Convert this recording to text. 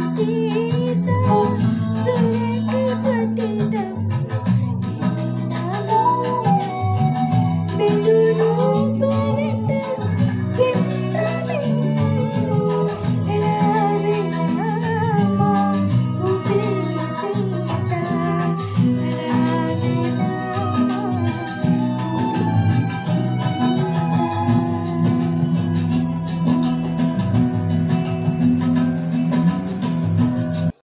You.